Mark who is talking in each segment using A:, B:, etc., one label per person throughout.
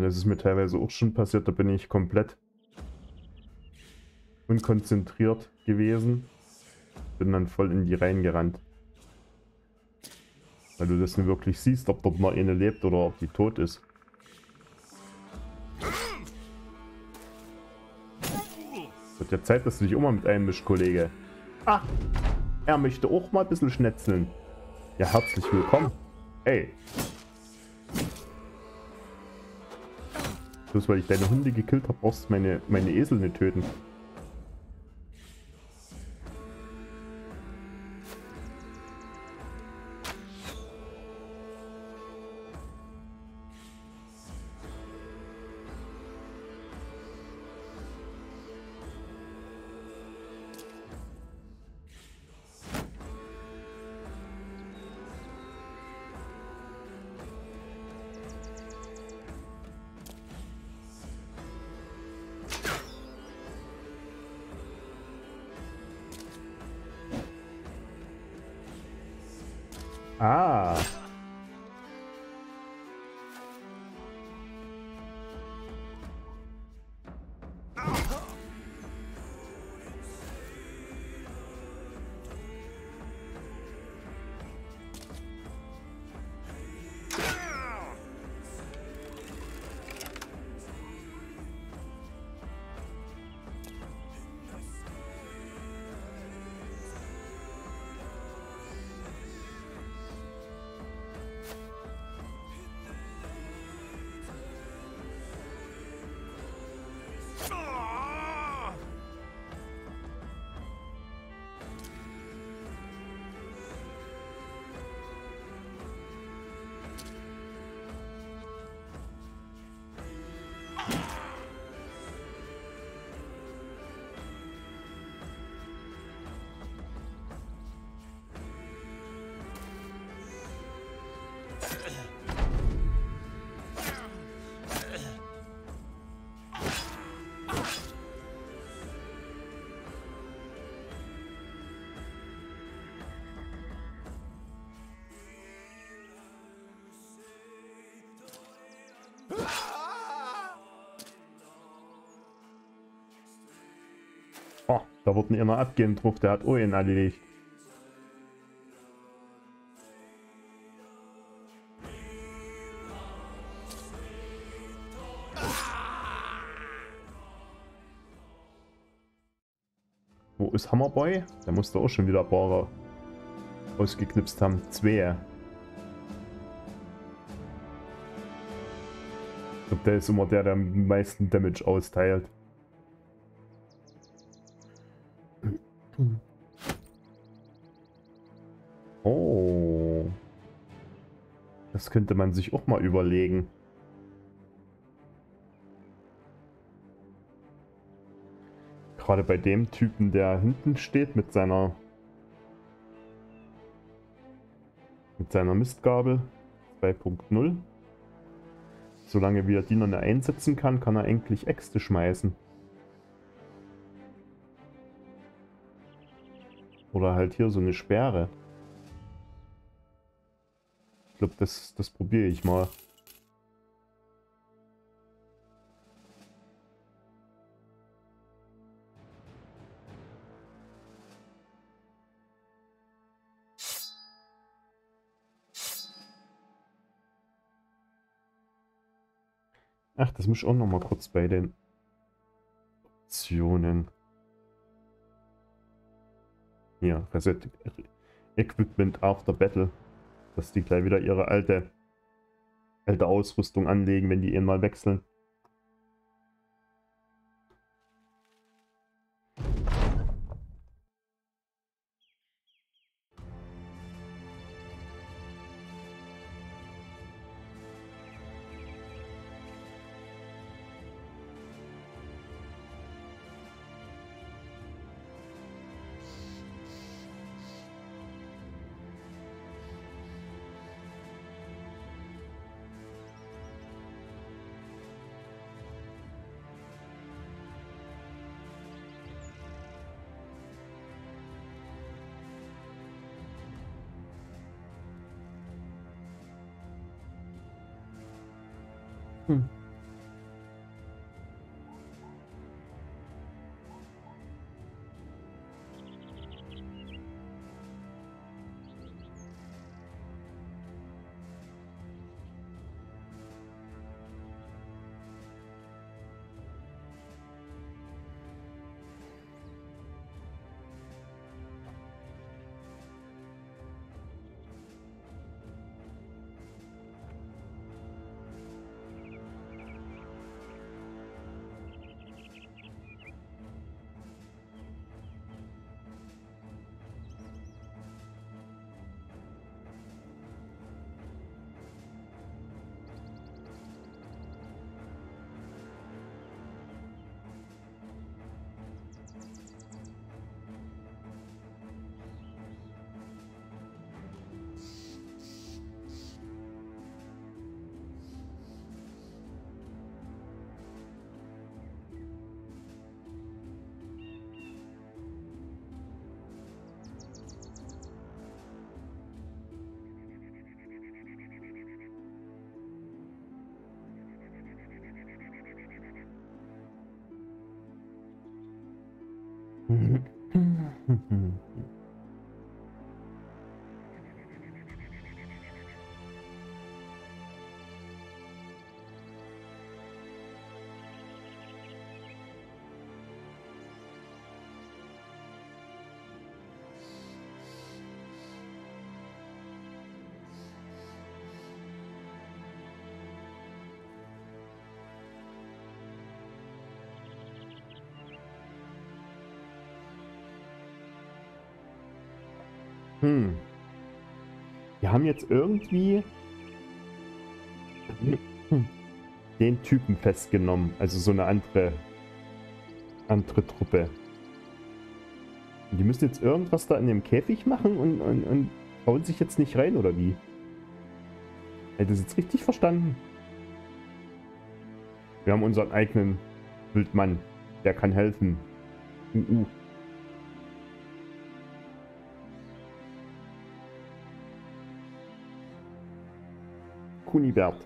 A: Und das ist mir teilweise auch schon passiert, da bin ich komplett unkonzentriert gewesen. Bin dann voll in die Reihen gerannt. Weil du das nicht wirklich siehst, ob dort noch eine lebt oder ob die tot ist. Wird ja Zeit, dass du dich auch mal mit einmischst, Kollege. Ah, er möchte auch mal ein bisschen schnetzeln. Ja, herzlich willkommen. Ey. Bloß weil ich deine Hunde gekillt habe, brauchst du meine, meine Esel nicht töten. Ah. Da wird ein einer abgehen drauf, der hat Owen erledigt. Wo ist Hammerboy? Der musste auch schon wieder ein paar ausgeknipst haben. Zwei. Ich glaube, der ist immer der, der am meisten Damage austeilt. Das könnte man sich auch mal überlegen. Gerade bei dem Typen, der hinten steht mit seiner mit seiner Mistgabel 2.0. Solange wie er die noch nicht einsetzen kann, kann er eigentlich Äxte schmeißen. Oder halt hier so eine Sperre. Glaube, das, das probiere ich mal. Ach, das muss ich auch noch mal kurz bei den Optionen. Hier, Reset Equipment after Battle. Dass die gleich wieder ihre alte, alte Ausrüstung anlegen, wenn die ihn mal wechseln. Hmm. Hm. Hm. Wir haben jetzt irgendwie den Typen festgenommen. Also so eine andere, andere Truppe. Und die müssen jetzt irgendwas da in dem Käfig machen und, und, und bauen sich jetzt nicht rein, oder wie? Hätte das jetzt richtig verstanden? Wir haben unseren eigenen Wildmann. Der kann helfen. Uh, uh. Kunibert.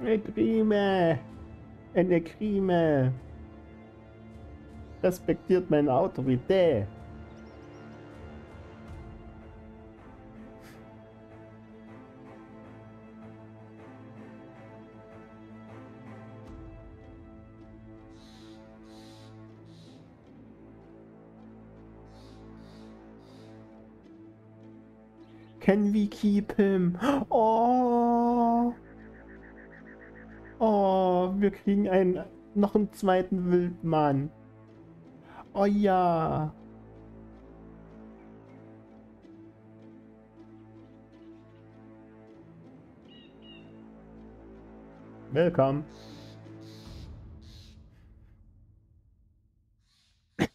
A: Eine Krime. Eine Krime. Respektiert meine Autorität. Can we keep him? Oh. Oh, wir kriegen einen, noch einen zweiten Wildmann. Oh ja. Willkommen.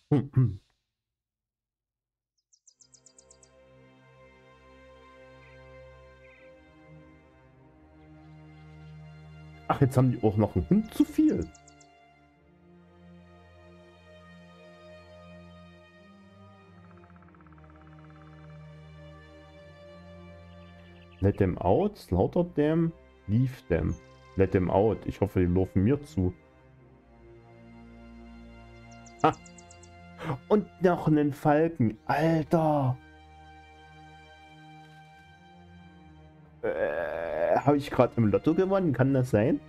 A: Jetzt haben die auch noch einen Hund zu viel. Let them out, slaughter them, leave them. Let them out. Ich hoffe, die laufen mir zu. Ah. Und noch einen Falken. Alter. Habe ich gerade im Lotto gewonnen? Kann das sein?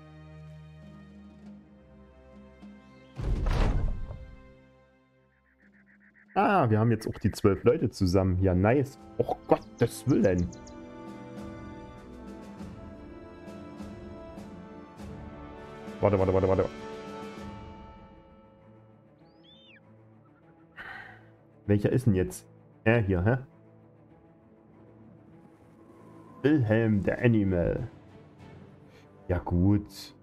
A: Ah, wir haben jetzt auch die zwölf Leute zusammen. Ja, nice. Oh Gottes Willen. Warte, warte, warte, warte. Welcher ist denn jetzt? Er hier, hä? Wilhelm, der Animal. Ja gut.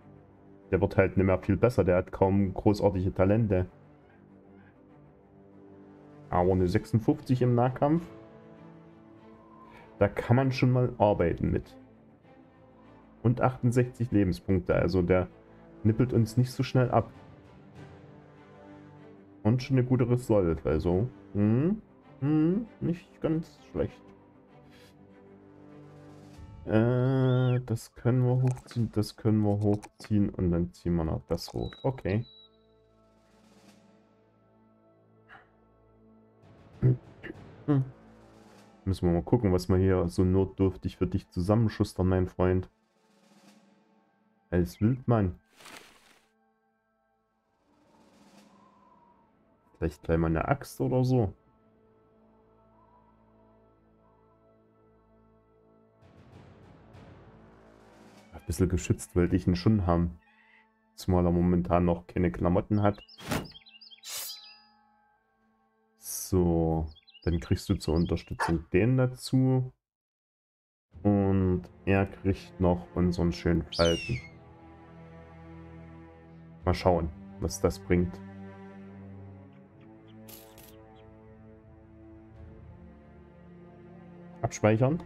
A: Der wird halt nicht mehr viel besser. Der hat kaum großartige Talente. Aber eine 56 im Nahkampf. Da kann man schon mal arbeiten mit. Und 68 Lebenspunkte. Also der nippelt uns nicht so schnell ab. Und schon eine gute Resolve. Also, hm, hm, nicht ganz schlecht. Äh, das können wir hochziehen, das können wir hochziehen und dann ziehen wir noch das hoch. Okay. Hm. Müssen wir mal gucken, was wir hier so notdürftig für dich zusammenschustern, mein Freund. Als Wildmann. Vielleicht gleich mal eine Axt oder so. Bisschen geschützt wollte ich ihn schon haben. Zumal er momentan noch keine Klamotten hat. So. Dann kriegst du zur Unterstützung den dazu. Und er kriegt noch unseren schönen Falken. Mal schauen, was das bringt. Abspeichern.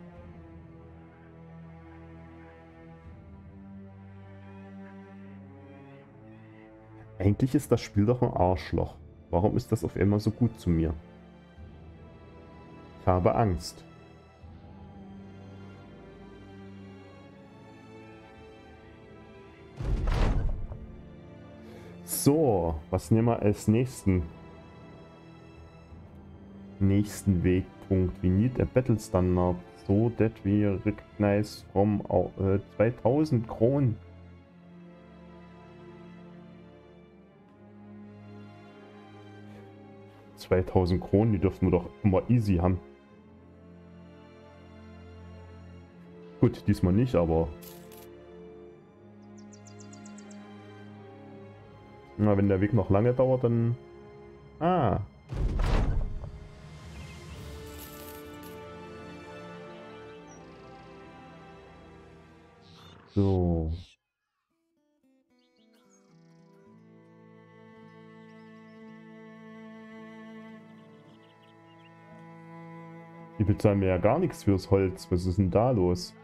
A: Eigentlich ist das Spiel doch ein Arschloch. Warum ist das auf einmal so gut zu mir? Ich habe Angst. So, was nehmen wir als nächsten? Nächsten Wegpunkt. We need a battle standard so that we recognize from uh, 2000 Kronen. 2000 Kronen, die dürften wir doch immer easy haben. Gut, diesmal nicht, aber... Na, wenn der Weg noch lange dauert, dann... Ah. So. Die bezahlen mir ja gar nichts fürs Holz. Was ist denn da los?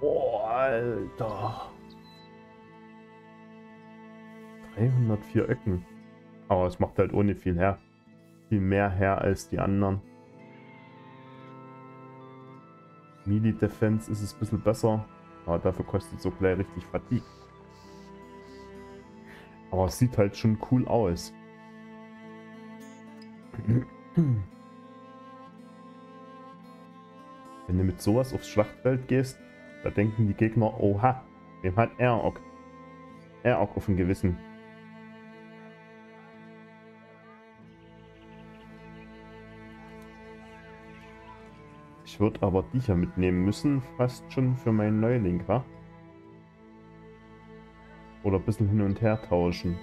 A: Oh, Alter. 304 Öcken. Aber es macht halt ohne viel her. Viel mehr her als die anderen. Melee Defense ist es ein bisschen besser. Aber dafür kostet so gleich richtig Fatigue. Aber es sieht halt schon cool aus. Wenn du mit sowas aufs Schlachtfeld gehst, da denken die Gegner, oha, wem hat er auch, er auch auf dem Gewissen. Ich würde aber dich ja mitnehmen müssen, fast schon für meinen Neuling, wa? Oder ein bisschen hin und her tauschen.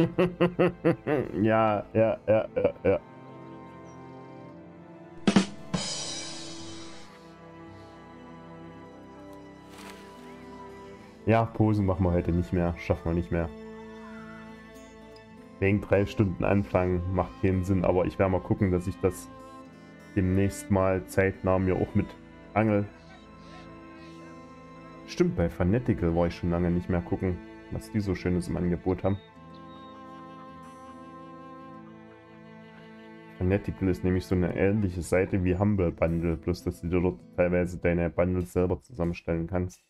A: ja, ja, ja, ja, ja. Ja, Posen machen wir heute nicht mehr. Schaffen wir nicht mehr. Wegen drei Stunden anfangen macht keinen Sinn, aber ich werde mal gucken, dass ich das demnächst mal zeitnah mir auch mit Angel. Stimmt, bei Fanatical war ich schon lange nicht mehr gucken, was die so Schönes im Angebot haben. Fanatical ist nämlich so eine ähnliche Seite wie Humble Bundle, bloß dass du dort teilweise deine Bundles selber zusammenstellen kannst.